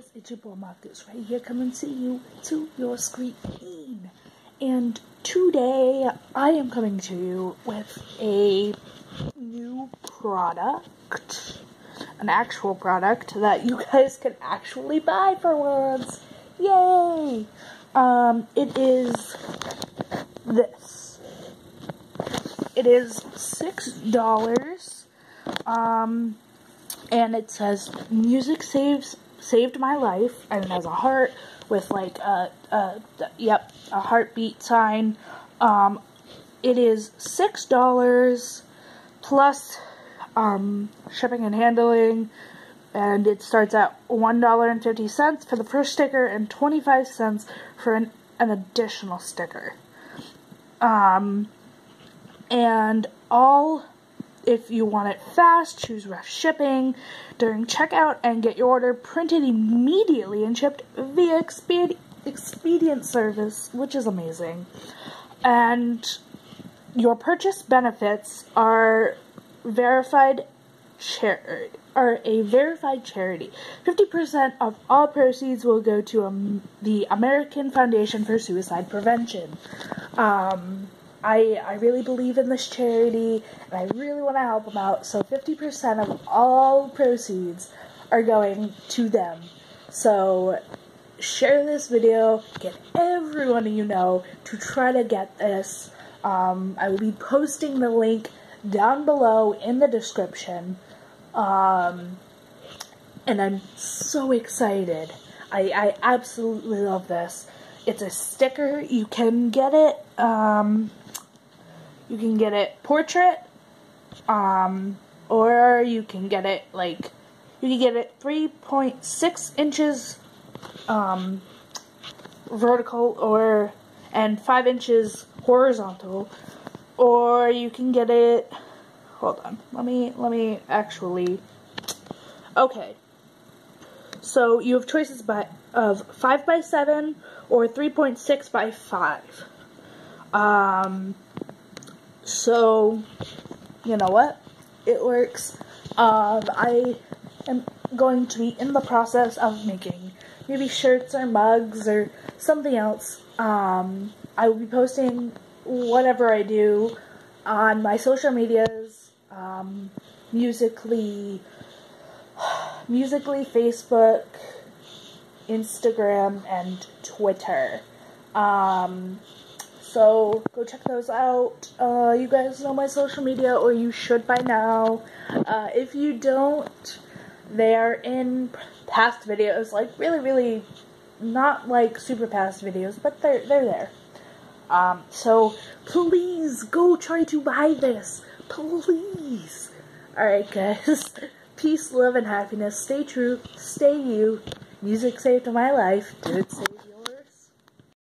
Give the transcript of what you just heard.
guys, it's your boy Marcus right here coming to you to your screen. And today I am coming to you with a new product, an actual product that you guys can actually buy for once. Yay! Um, it is this. It is six dollars. Um, and it says music saves saved my life and has a heart with like a, a yep a heartbeat sign. Um it is six dollars plus um shipping and handling and it starts at one dollar and fifty cents for the first sticker and 25 cents for an, an additional sticker. Um and all if you want it fast, choose rush shipping during checkout and get your order printed immediately and shipped via Exped Expedient service, which is amazing. And your purchase benefits are verified charity are a verified charity. 50% of all proceeds will go to um, the American Foundation for Suicide Prevention. Um, I, I really believe in this charity and I really want to help them out. So 50% of all proceeds are going to them. So share this video, get everyone you know to try to get this. Um, I will be posting the link down below in the description. Um, and I'm so excited. I, I absolutely love this. It's a sticker. You can get it. Um, you can get it portrait, um, or you can get it like you can get it 3.6 inches um, vertical or and 5 inches horizontal or you can get it hold on let me let me actually okay. So you have choices by of 5 by 7 or 3.6 by 5 um so, you know what? It works. Um, I am going to be in the process of making maybe shirts or mugs or something else. Um, I will be posting whatever I do on my social medias, um, musical.ly, musical.ly, Facebook, Instagram, and Twitter. Um, so go check those out. Uh, you guys know my social media, or you should by now. Uh, if you don't, they are in past videos, like really, really not like super past videos, but they're they're there. Um, so please go try to buy this, please. All right, guys. Peace, love, and happiness. Stay true. Stay you. Music saved my life. Did it save